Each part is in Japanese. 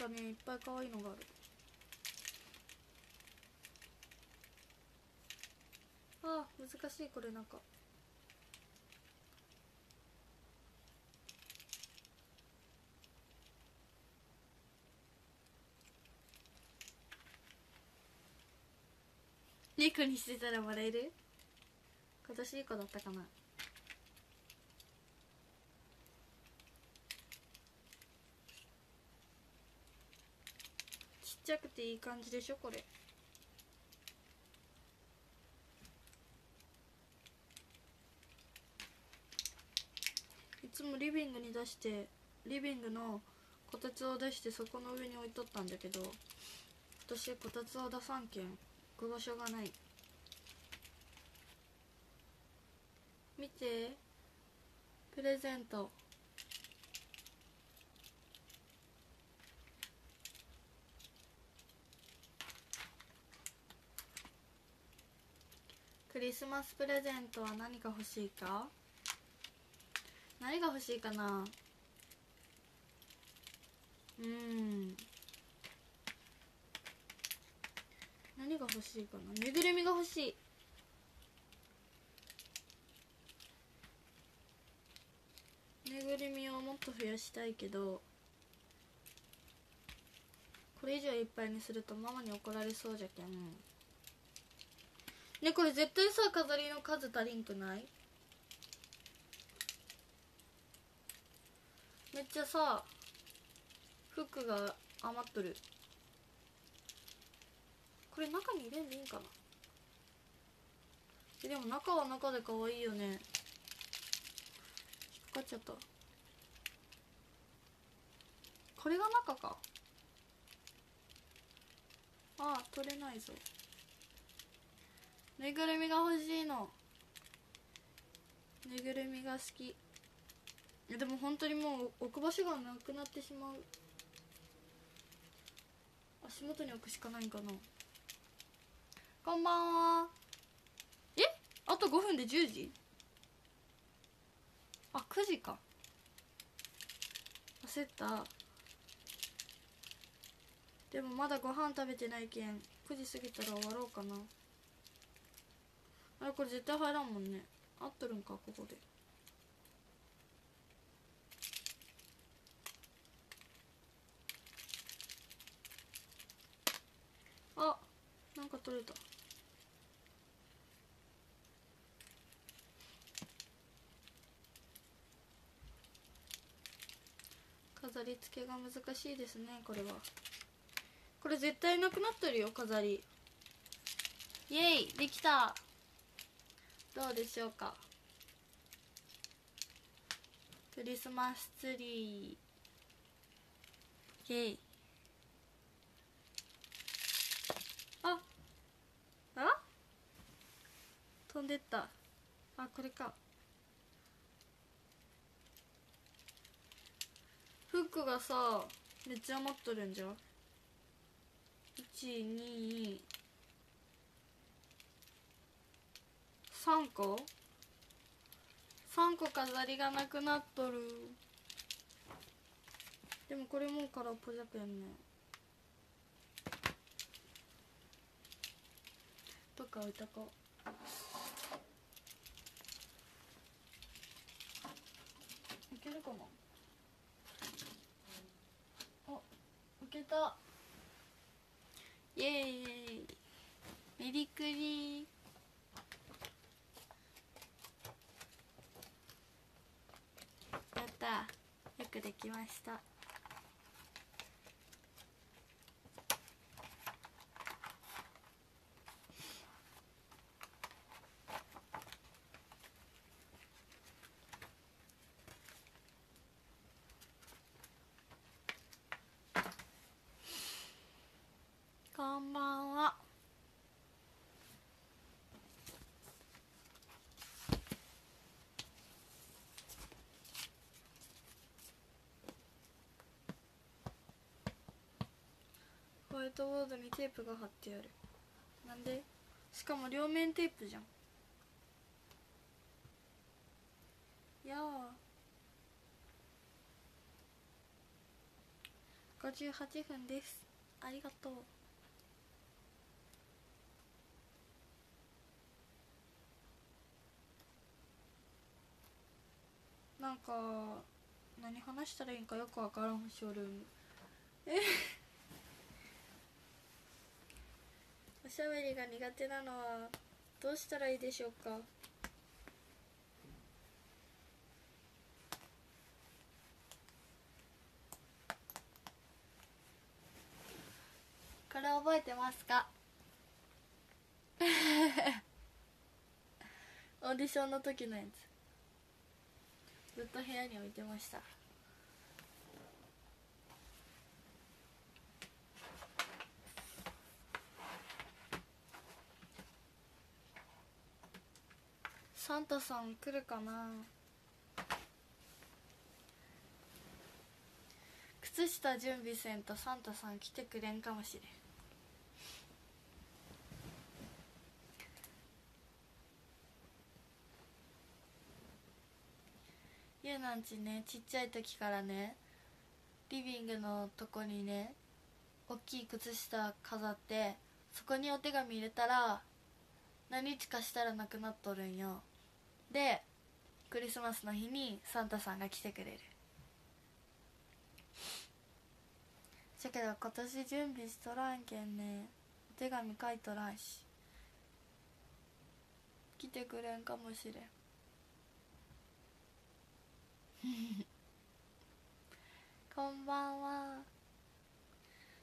なんかね。いっぱい可愛いのがある。ああ難しいこれなんか。ニコにしてたら笑える？今年いい子だったかな？ちゃくていい感じでしょこれ。いつもリビングに出してリビングのこたつを出してそこの上に置いとったんだけど今年こたつを出さんけん置く場所がない。見て。プレゼント。リスマスプレゼントは何が欲しいか？何が欲しいかな？うん。何が欲しいかな？ぬいぐるみが欲しい。ぬいぐるみをもっと増やしたいけどこれ以上いっぱいにするとママに怒られそうじゃけん。ねこれ絶対さ飾りの数足りんくない？めっちゃさ服が余っとる。これ中に入れんでいいんかな？でも中は中で可愛いよね。引っかかっちゃった。これが中か。ああ取れないぞ。ぬいぐるみが欲しいの。ぬいぐるみが好き。いやでも本当にもう置く場所がなくなってしまう。足元に置くしかないんかな。こんばんは。え？あと5分で10時？あ9時か。焦った。でもまだご飯食べてないけん9時過ぎたら終わろうかな。あれこれ絶対入らんもんね。合っとるんかここで。あなんか取れた。飾り付けが難しいですねこれは。これ絶対なくなってるよ飾り。イエイできた。どうでしょうか？クリスマスツリー。イエイ。ああ？飛んでった。あこれか。フックがさめっちゃ余っとるんじゃ3個？3個飾りがなくなっとる。でもこれもう空っぽじゃけんね。どっか置いたこう。いけるかな？あいけた。イエーイ。メリクリやったよくできましたこんばんはホワイトボードにテープが貼ってある。なんで？しかも両面テープじゃん。やあ。58分です。ありがとう。なんか何話したらいいんかよくわからんショールーム。えおしゃべりが苦手なのはどうしたらいいでしょうか？これ覚えてますか？オーディションの時のやつ。ずっと部屋に置いてましたサンタさん来るかな？靴下準備せんとサンタさん来てくれんかもしれん。ゆうなんちねちっちゃい時からねリビングのとこにね大きい靴下飾ってそこにお手紙入れたら何日かしたらなくなっとるんよ。でクリスマスの日にサンタさんが来てくれる。じゃけど今年準備しとらんけんね。お手紙書いとらんし。来てくれんかもしれん。こんばんは。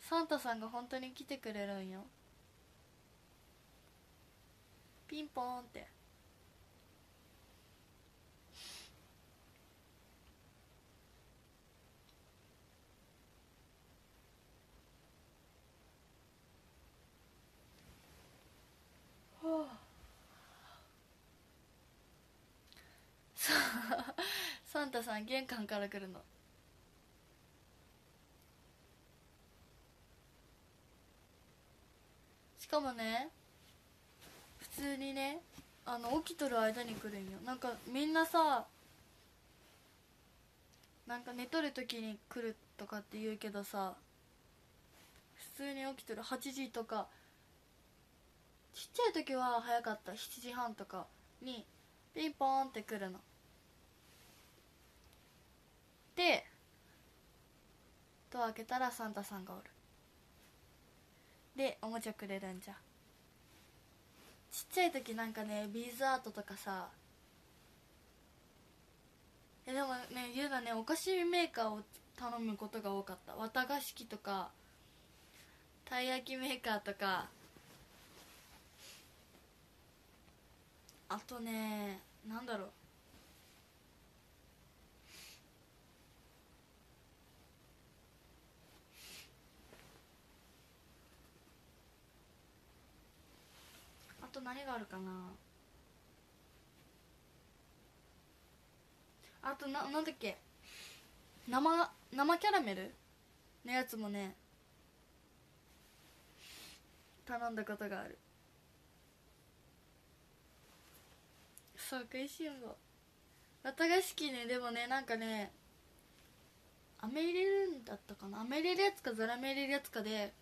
サンタさんが本当に来てくれるんよ。ピンポーンってはあさサンタさん玄関から来るの。しかもね普通にねあの起きとる間に来るんよ。なんかみんなさなんか寝とる時に来るとかって言うけどさ普通に起きとる。8時とか。ちっちゃい時は早かった。7時半とかにピンポーンって来るの。でドア開けたらサンタさんがおる。でおもちゃくれるんじゃ。ちっちゃい時なんかねビーズアートとかさえでもねゆうだねお菓子メーカーを頼むことが多かった。綿菓子機とかたい焼きメーカーとか。あとねなんだろうあと何があるかな。あとななんだっけ。生生キャラメル？のやつもね。頼んだことがある。そう食いしん坊綿菓子機ねでもねなんかね飴入れるんだったかな。飴入れるやつかザラメ入れるやつかで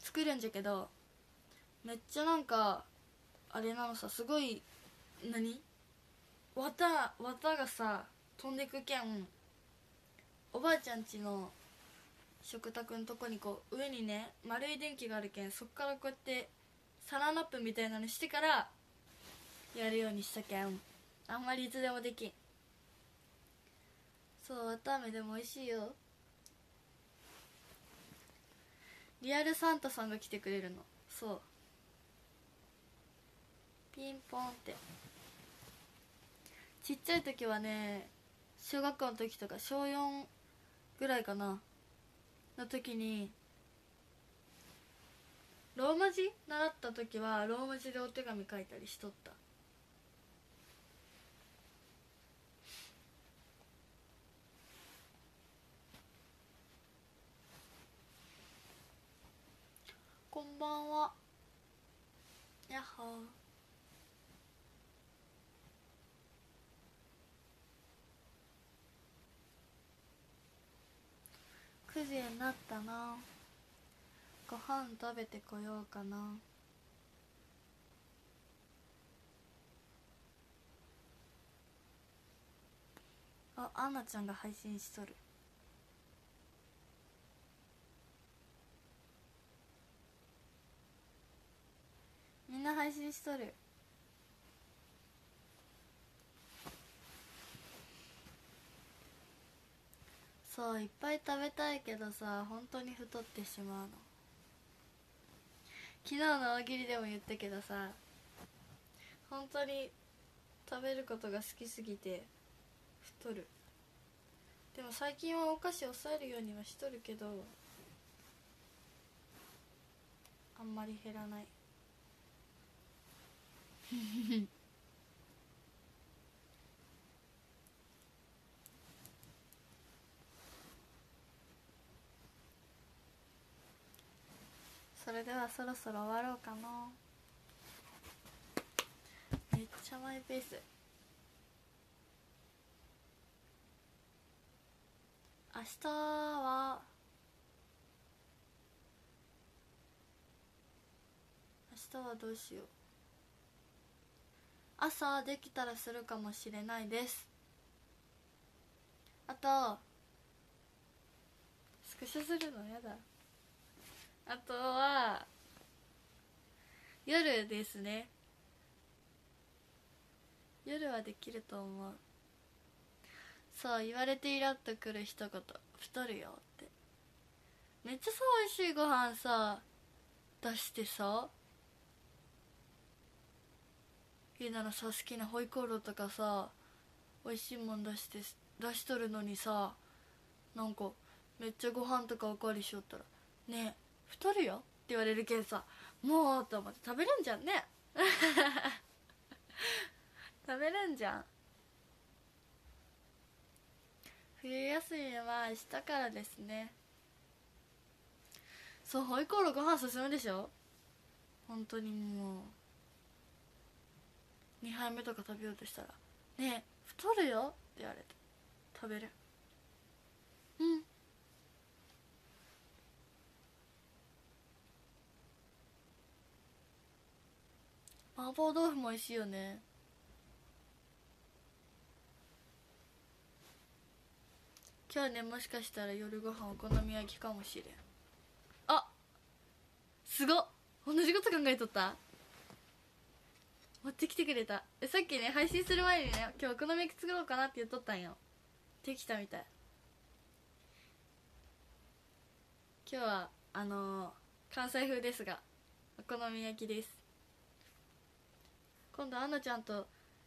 作るんじゃけどめっちゃなんかあれなのさすごい何？綿綿がさ飛んでくけん。おばあちゃんちの食卓のとこにこう上にね丸い電気があるけん。そっからこうやってサランラップみたいなのしてからやるようにしたけん。あんまりいつでもできん。そう綿あめでも美味しいよ。リアルサンタさんが来てくれるの。そう。ピンポンって。ちっちゃい時はね小学校の時とか小4ぐらいかな。の時にローマ字習った時はローマ字でお手紙書いたりしとった。こんばんは。やっほー。9時になったな。ご飯食べてこようかな。あアンナちゃんが配信しとる。みんな配信しとる。そういっぱい食べたいけどさ本当に太ってしまうの。昨日の大喜利でも言ったけどさ本当に食べることが好きすぎて太る。でも最近はお菓子抑えるようにはしとるけどあんまり減らない。それではそろそろ終わろうかな。めっちゃマイペース。明日は明日はどうしよう。朝できたらするかもしれないです。あとスクショするのやだ。あとは夜ですね。夜はできると思う。そう言われてイラッとくる一言太るよって。めっちゃさ美味しいご飯さ出してさゆなのさ好きなホイコーローとかさ美味しいもん出して出しとるのにさなんかめっちゃご飯とかおかわりしよったら「ねえ。太るよ？って言われるけんさもうと思って食べるんじゃんね。食べるんじゃん。冬休みは明日からですね。そうホイコーローご飯進むでしょ？本当にもう。2杯目とか食べようとしたら「ねえ太るよ」って言われて。食べる。うん。麻婆豆腐も美味しいよね。今日ねもしかしたら夜ご飯お好み焼きかもしれん。あすごっ。同じこと考えとった。持ってきてくれた。さっきね配信する前にね今日お好み焼き作ろうかなって言っとったんよ。できたみたい。今日はあのー、関西風ですがお好み焼きです。今度アンナちゃんと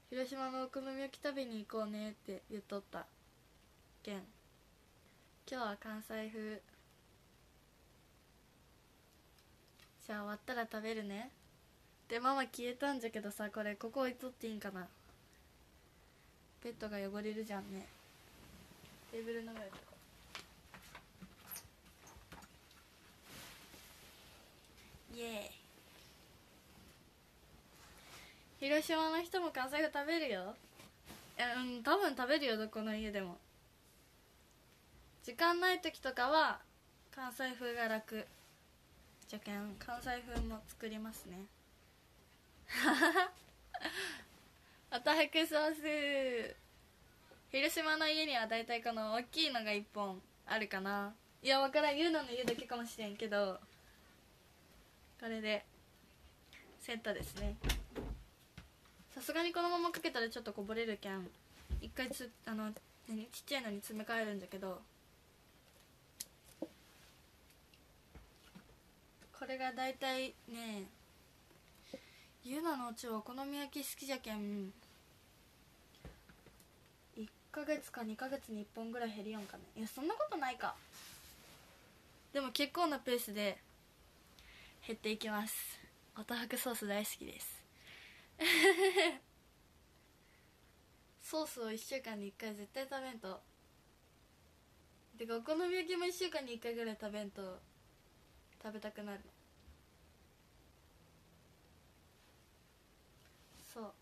広島のお好み焼き食べに行こうねって言っとった。けん今日は関西風。じゃあ終わったら食べるね。でママ消えたんじゃけどさこれここ置いとっていいんかな。ベッドが汚れるじゃんね。テーブルの上でイエーイ。広島の人も関西風食べるよ。うん多分食べるよどこの家でも。時間ない時とかは関西風が楽。じゃけん関西風も作りますね。あたはくソース。広島の家には大体この大きいのが1本あるかな。いや分からん言うのの家だけかもしれんけど。これでセットですね。さすがにこのままかけたらちょっとこぼれるけん一回つあの何ちっちゃいのに詰め替えるんだけどこれが大体ねゆなのうちはお好み焼き好きじゃけん1ヶ月か2ヶ月に1本ぐらい減るやんかね。いやそんなことないか。でも結構なペースで減っていきます。おたはくソース大好きです。ソースを1週間に1回絶対食べんと。てかお好み焼きも1週間に1回ぐらい食べんと食べたくなる。そう。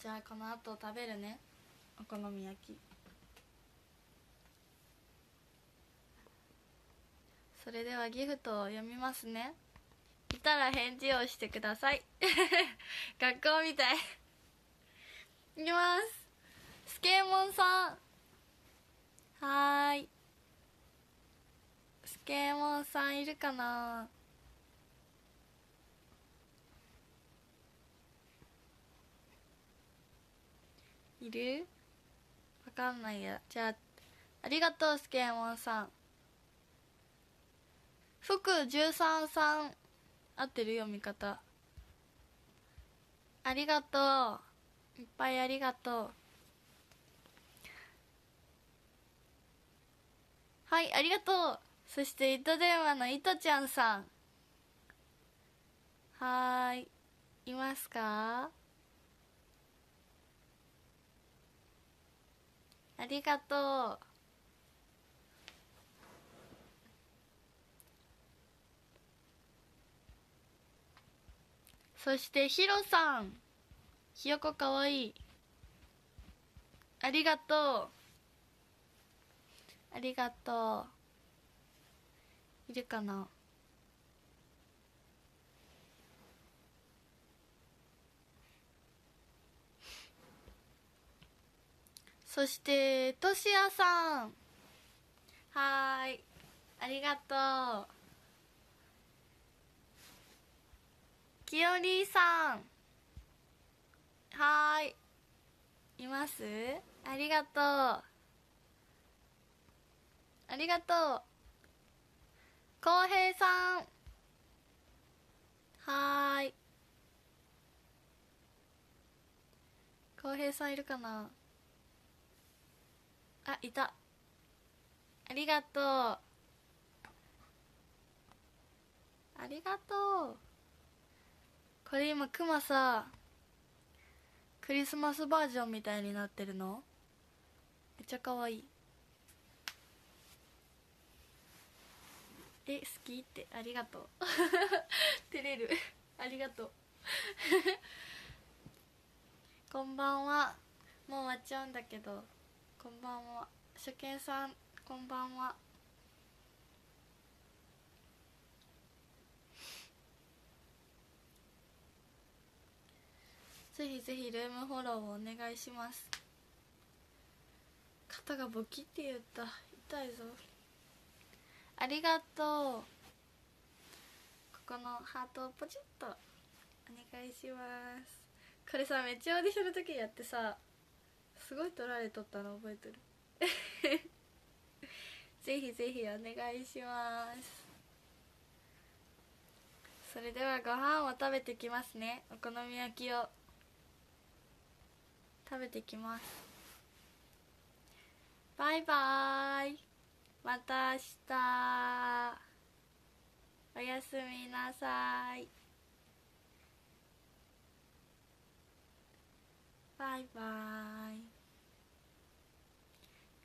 じゃあこの後食べるね。お好み焼き。それではギフトを読みますね。いたら返事をしてください。学校みたい。いきます。スケーモンさん。はーい。スケーモンさんいるかな？いる？わかんないや。じゃあありがとうスケーモンさん。福13さん。合ってる読み方。ありがとう。いっぱいありがとう。はいありがとう。そして糸電話の糸ちゃんさん。はーいいますか？ありがとう。そしてヒロさん。ひよこかわいい。ありがとう。ありがとう。いるかな。そしてとしやさん。はーい。ありがとう。きよりさん。はーい。います？ありがとう。ありがとう。こうへいさん。はーい。こうへいさんいるかな？あいた。ありがとう。ありがとう。これ今クマさクリスマスバージョンみたいになってるの？めっちゃかわいい。え好きって。ありがとう。照れる。ありがとう。こんばんは。もう終わっちゃうんだけど。こんばんは。初見さんこんばんは。ぜひぜひルームフォローをお願いします。肩がボキって言った。痛いぞ。ありがとう。ここのハートをポチッとお願いします。これさめっちゃオーディションの時やってさすごい取られとったの覚えてる。ぜひぜひお願いします。それではご飯を食べてきますね。お好み焼きを。食べてきます。バイバイ。また明日。おやすみなさい。バイバイ。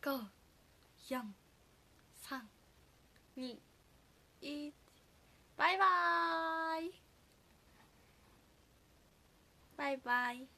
五四三二一。バイバイ。バイバイ。